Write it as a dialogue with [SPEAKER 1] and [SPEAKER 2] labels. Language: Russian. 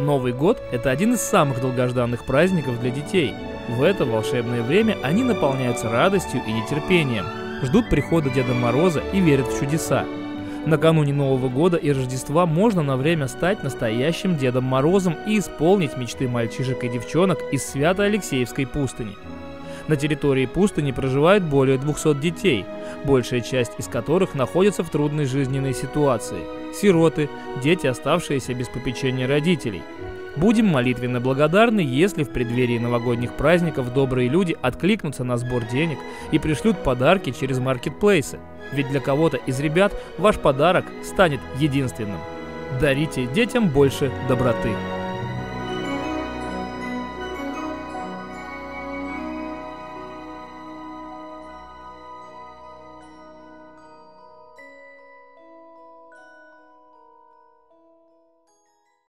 [SPEAKER 1] Новый год – это один из самых долгожданных праздников для детей. В это волшебное время они наполняются радостью и нетерпением, ждут прихода Деда Мороза и верят в чудеса. Накануне Нового года и Рождества можно на время стать настоящим Дедом Морозом и исполнить мечты мальчишек и девчонок из Свято-Алексеевской пустыни. На территории пустыни проживает более 200 детей, большая часть из которых находится в трудной жизненной ситуации. Сироты, дети, оставшиеся без попечения родителей. Будем молитвенно благодарны, если в преддверии новогодних праздников добрые люди откликнутся на сбор денег и пришлют подарки через маркетплейсы. Ведь для кого-то из ребят ваш подарок станет единственным. Дарите детям больше доброты.